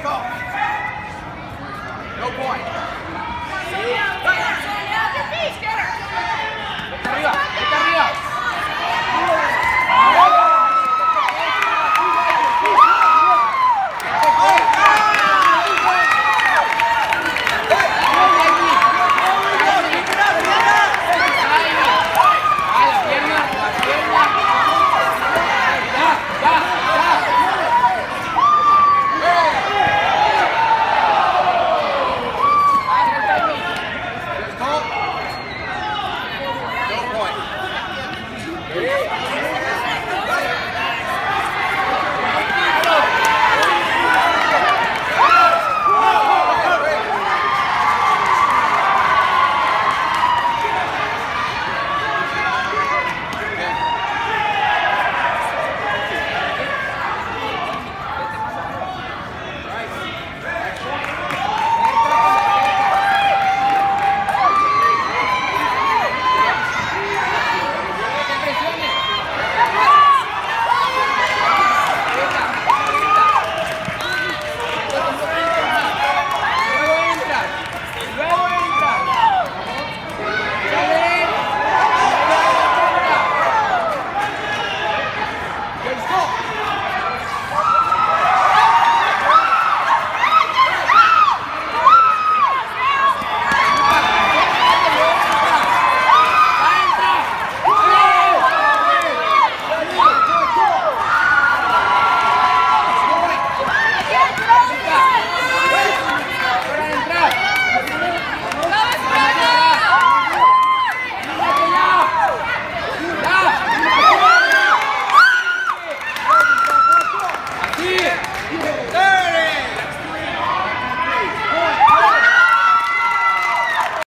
Take.